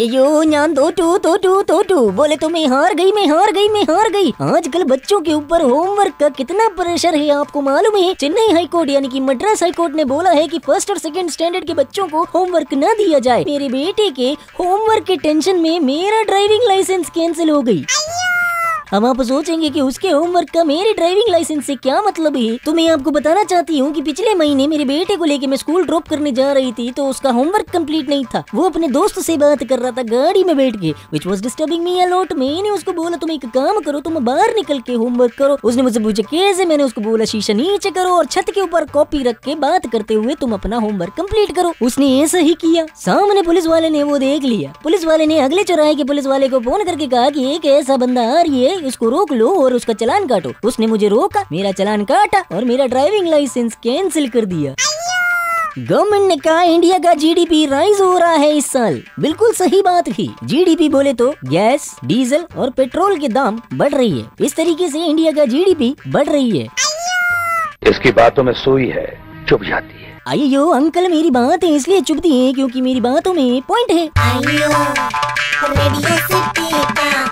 यो radio दो two दो two दो टू बोले तो मैं हार गई, मैं हार गई, मैं हार गई। आजकल बच्चों के ऊपर होमवर्क का कितना प्रेशर है, आपको मालूम है? चेन्नई हाई कोर्ट, यानी कि मद्रास हाई कोर्ट ने बोला है कि फ़र्स्ट और सेकंड स्टैंडर्ड के बच्चों को होमवर्क न दिया जाए। मेरे बेटे के होमवर्क के टेंशन में मेरा ड्राइविंग लाइसेंस कैंसिल हो गई अब आप सोचेंगे कि उसके होमवर्क का मेरे ड्राइविंग लाइसेंस से क्या मतलब है? तो मैं आपको बताना चाहती हूँ कि पिछले महीने मेरे बेटे को लेके मैं स्कूल ड्रॉप करने जा रही थी तो उसका होमवर्क कंप्लीट नहीं था। वो अपने दोस्त से बात कर रहा था, गाड़ी में बैठ के which was disturbing me a lot मैंने उसको बोला, तुम एक काम करो, तुम बाहर निकल के होमवर्क करो। उसने मुझसे पूछा, कैसे? मैंने उसको बोला, शीशा नीचे करो और छत के ऊपर कॉपी रख के बात करते हुए तुम अपना होमवर्क कंप्लीट करो। उसने ऐसा ही किया। सामने पुलिस वाले ने वो देख लिया। पुलिस वाले ने अगले चौराहे के पुलिस वाले को फ़ोन करके कहा कि एक ऐसा बंदा आ रही है? इसको रोक लो और उसका चलान काटो। उसने मुझे रोका मेरा चलान काटा और मेरा ड्राइविंग लाइसेंस कैंसिल कर दिया। गवर्नमेंट ने कहा इंडिया का जीडीपी राइज हो रहा है इस साल। बिल्कुल सही बात ही जीडीपी बोले तो गैस डीजल और पेट्रोल के दाम बढ़ रही है। इस तरीके से इंडिया का जीडीपी बढ़ रही है। इसकी बातों में सोई है चुप जाती है। अयो अंकल मेरी बात है इसलिए चुभती है क्योंकि मेरी बातों में पॉइंट है। आइयो रेडियो सिटी का आइयो